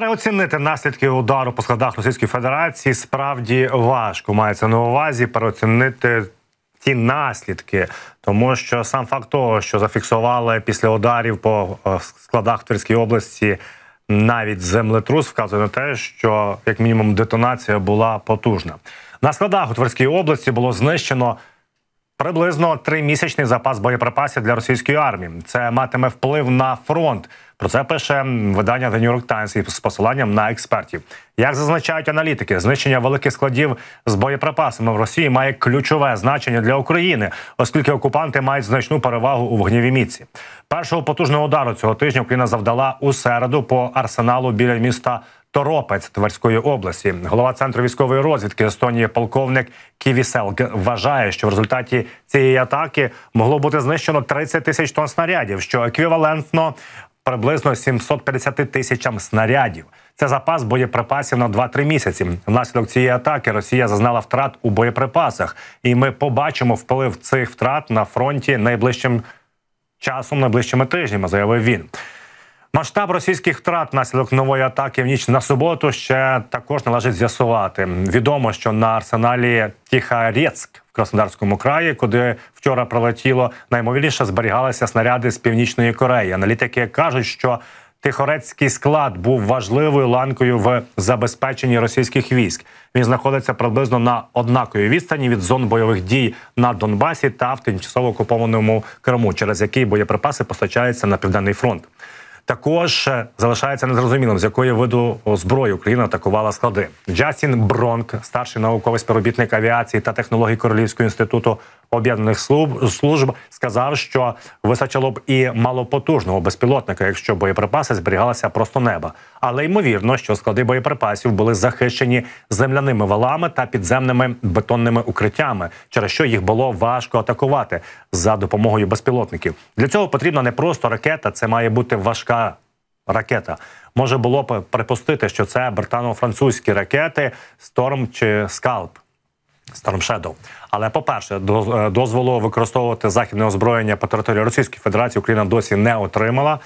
Переоцінити наслідки удару по складах Російської Федерації справді важко. Мається на увазі переоцінити ті наслідки, тому що сам факт того, що зафіксували після ударів по е, складах в Тверській області. Навіть землетрус вказує на те, що як мінімум детонація була потужна. На складах у Тверській області було знищено приблизно тримісячний запас боєприпасів для російської армії. Це матиме вплив на фронт. Про це пише видання The New York Times з посиланням на експертів. Як зазначають аналітики, знищення великих складів з боєприпасами в Росії має ключове значення для України, оскільки окупанти мають значну перевагу у вогнівій міці. Першого потужного удару цього тижня Україна завдала у середу по арсеналу біля міста. Торопець Тверської області, голова центру військової розвідки Естонії, полковник Ківісел вважає, що в результаті цієї атаки могло бути знищено 30 тисяч тонн снарядів, що еквівалентно приблизно 750 тисячам снарядів. Це запас боєприпасів на 2-3 місяці. Внаслідок цієї атаки Росія зазнала втрат у боєприпасах, і ми побачимо вплив цих втрат на фронті найближчим часом, найближчими тижнями. Заявив він. Масштаб російських втрат наслідок нової атаки в ніч на суботу ще також належить з'ясувати. Відомо, що на арсеналі Тихарецьк в Краснодарському краї, куди вчора прилетіло, наймовірніше зберігалися снаряди з північної Кореї. Аналітики кажуть, що Тихорецький склад був важливою ланкою в забезпеченні російських військ. Він знаходиться приблизно на однаковій відстані від зон бойових дій на Донбасі та в тимчасово окупованому Криму, через який боєприпаси постачаються на південний фронт. Також е, залишається незрозумілим, з якої виду зброї Україна атакувала склади. Джастін Бронк, старший науковий співробітник авіації та технологій Королівського інституту об'єднаних служб, сказав, що вистачило б і малопотужного безпілотника, якщо боєприпаси зберігалися просто неба. Але ймовірно, що склади боєприпасів були захищені земляними валами та підземними бетонними укриттями, через що їх було важко атакувати за допомогою безпілотників. Для цього потрібна не просто ракета, це має бути важка ракета. Може було б припустити, що це британо-французькі ракети Storm Shadow чи Скалп. Storm Shadow. Але по перше, е, дозволу використовувати західне озброєння по території Російської Федерації Україна досі не отримала.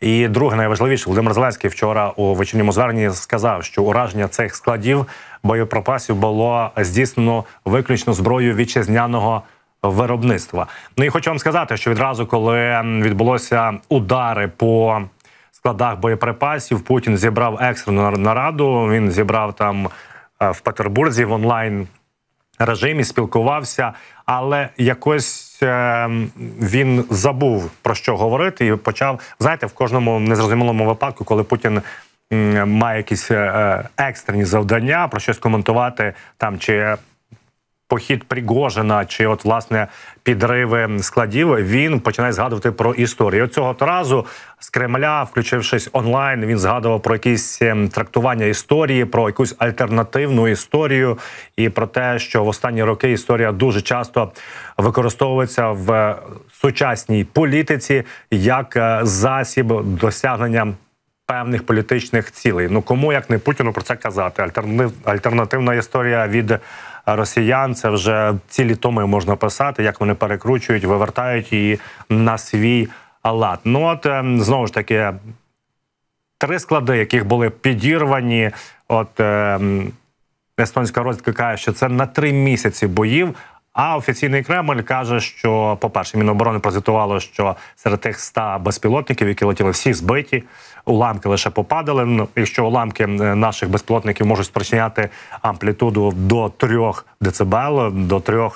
І друге, найважливіше, Володимир Зеленський вчора у вечірньому зверненні сказав, що ураження цих складів боєприпасів було здійснено виключно зброєю вітчизняного виробництва. Ну і хочу вам сказати, що відразу, коли відбулося удари по складах боєприпасів, Путін зібрав екстрену нараду. Він зібрав там е, в Петербурзі в онлайн режимі, спілкувався, але якось е, він забув про що говорити і почав знаєте, в кожному незрозумілому випадку, коли Путін. Має якісь е, екстрені завдання про щось коментувати там чи похід Пригожина чи, от власне, підриви складів, він починає згадувати про історію. От цього разу з Кремля, включившись онлайн, він згадував про якісь ем, трактування історії, про якусь альтернативну історію, і про те, що в останні роки історія дуже часто використовується в сучасній політиці як е, засіб досягнення. Певних політичних цілей. Ну кому як не Путіну про це казати? Альтернатив, альтернативна історія від росіян. Це вже цілі томи можна писати, як вони перекручують, вивертають її на свій лад. Ну от ем, знову ж таки три склади, яких були підірвані. От ем, естонська розвідка каже, що це на три місяці боїв. А офіційний Кремль каже, що, по-перше, Міноборони прозвітувало, що серед тих 100 безпілотників, які летіли, всі збиті, уламки лише попадали. Ну, Якщо уламки наших безпілотників можуть спричиняти амплітуду до 3 дБ, до 3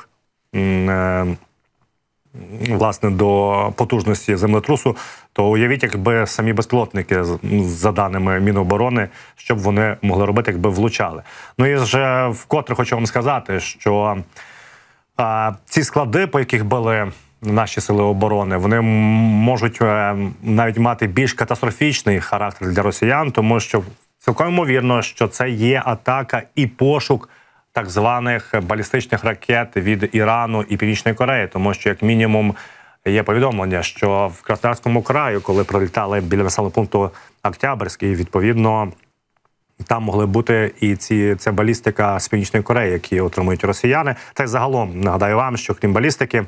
е, Власне, до потужності землетрусу, то уявіть, якби самі безпілотники за даними Міноборони, щоб вони могли робити, якби влучали. Ну і вже вкотре хочу вам сказати, що ці склади, по яких були наші сили оборони, вони можуть е, навіть мати більш катастрофічний характер для росіян, тому що цілком ймовірно, що це є атака і пошук так званих балістичних ракет від Ірану і Північної Кореї, тому що як мінімум. Є повідомлення, що в Краснодарському краю, коли прилітали біля населеного пункту Октябрьський, відповідно там могли бути і ці це балістика з північної Кореї, які отримують росіяни. Та й загалом нагадаю вам, що крім балістики,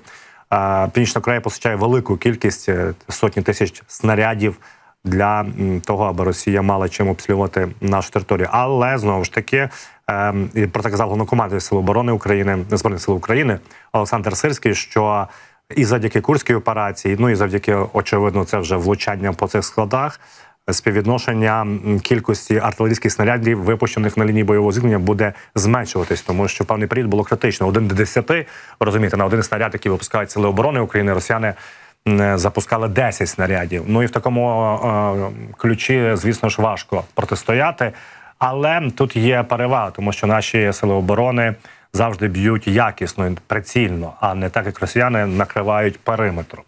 Північна Корея постачає велику кількість е, сотні тисяч снарядів для того, аби Росія мала чим обслуговувати нашу територію. Але знову ж таки, ем, про це казав головнокомандуючий Сил оборони України Збройних сил України Олександр Сирський, що і завдяки курській операції, ну і завдяки очевидно, це вже влучання по цих складах. Співвідношення кількості артилерійських снарядів, випущених на лінії бойового зіткнення, буде зменшуватись, тому що певний період було критично. Один до десяти розумієте, на один снаряд, який випускають сили оборони України, росіяни запускали 10 снарядів. Ну і в такому е, ключі, звісно ж, важко протистояти. Але тут є перевага, тому що наші сили оборони завжди б'ють якісно, прицільно, а не так як росіяни накривають периметром.